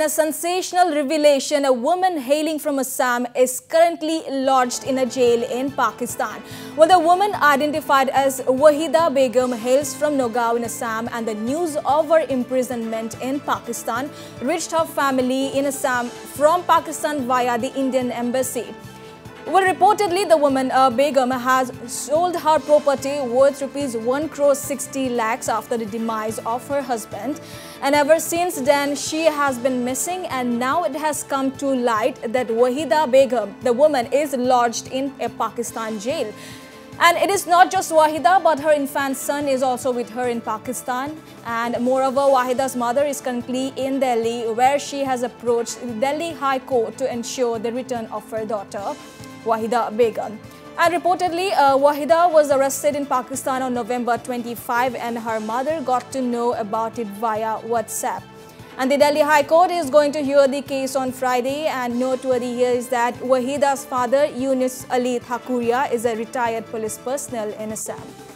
In a sensational revelation, a woman hailing from Assam is currently lodged in a jail in Pakistan. Well, the woman identified as Wahida Begum hails from Nagaon in Assam and the news of her imprisonment in Pakistan reached her family in Assam from Pakistan via the Indian embassy. Well, reportedly, the woman uh, Begum has sold her property worth rupees 1 crore 60 lakhs after the demise of her husband. And ever since then, she has been missing and now it has come to light that Wahida Begum, the woman, is lodged in a Pakistan jail. And it is not just Wahida, but her infant son is also with her in Pakistan. And moreover, Wahida's mother is currently in Delhi, where she has approached Delhi High Court to ensure the return of her daughter. Wahida Begum. And reportedly, uh, Wahida was arrested in Pakistan on November 25 and her mother got to know about it via WhatsApp. And the Delhi High Court is going to hear the case on Friday and noteworthy here is that Wahida's father, Yunus Ali Thakuria, is a retired police personnel in Assam.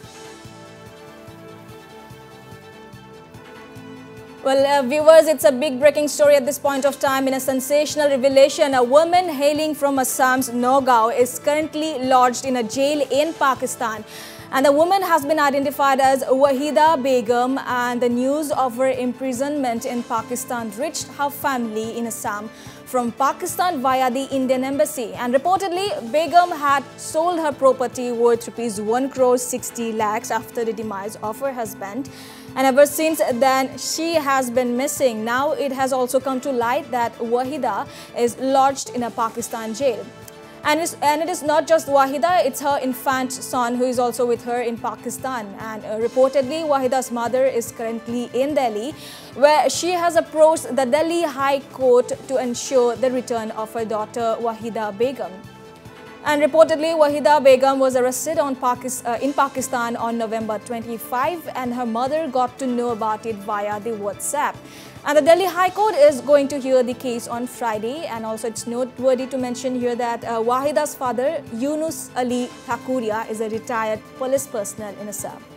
Well, uh, viewers, it's a big breaking story at this point of time. In a sensational revelation, a woman hailing from Assam's Nagaon is currently lodged in a jail in Pakistan. And the woman has been identified as Wahida Begum and the news of her imprisonment in Pakistan reached her family in Assam from Pakistan via the Indian embassy. And reportedly, Begum had sold her property worth rupees 1 crore 60 lakhs after the demise of her husband. And ever since then, she has been missing. Now it has also come to light that Wahida is lodged in a Pakistan jail. And, and it is not just Wahida, it's her infant son who is also with her in Pakistan. And uh, reportedly, Wahida's mother is currently in Delhi, where she has approached the Delhi High Court to ensure the return of her daughter Wahida Begum. And reportedly, Wahida Begum was arrested Pakistan, uh, in Pakistan on November 25 and her mother got to know about it via the WhatsApp. And the Delhi High Court is going to hear the case on Friday and also it's noteworthy to mention here that uh, Wahida's father, Yunus Ali Thakuria, is a retired police personnel in Assam.